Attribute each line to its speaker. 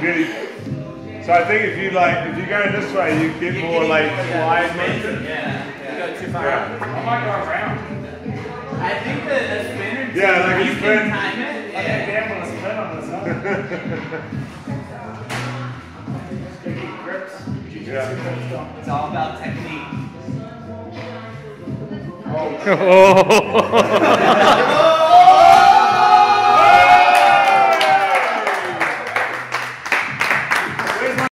Speaker 1: Good. So I think if you like, if you go this way, you get more like flying motion.
Speaker 2: Yeah. yeah. You go too far.
Speaker 1: Yeah.
Speaker 3: I might go around.
Speaker 2: I think the, the spinner.
Speaker 1: Yeah, like
Speaker 2: you a
Speaker 1: spin.
Speaker 2: can time it. Yeah.
Speaker 3: I think
Speaker 2: Yeah.
Speaker 3: Dan will spin on this, huh? Grips.
Speaker 1: Yeah.
Speaker 2: It's all about technique.
Speaker 4: Oh.